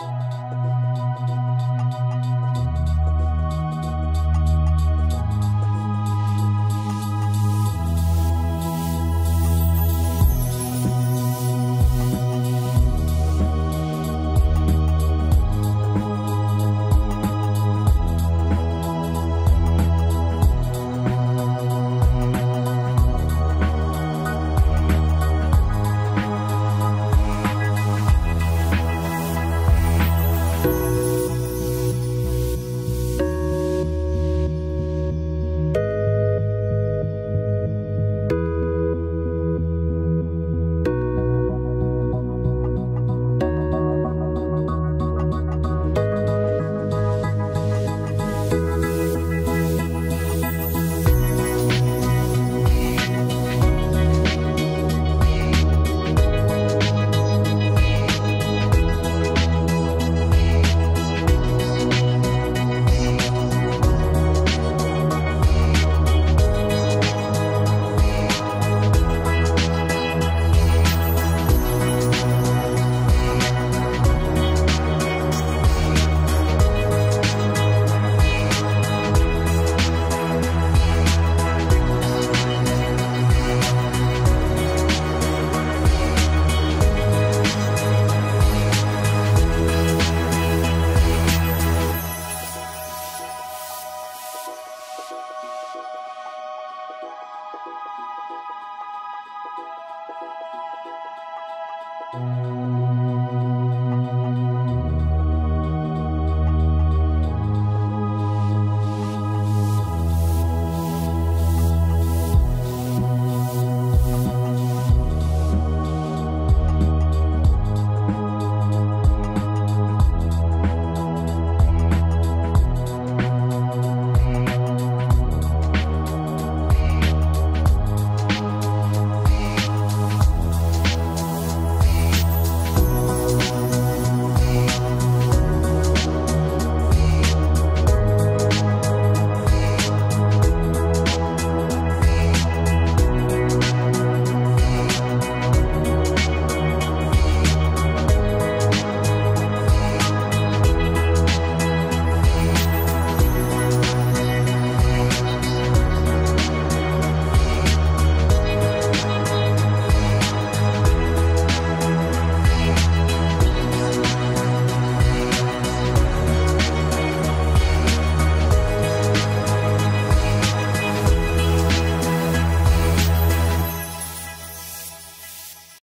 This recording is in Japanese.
Música thank you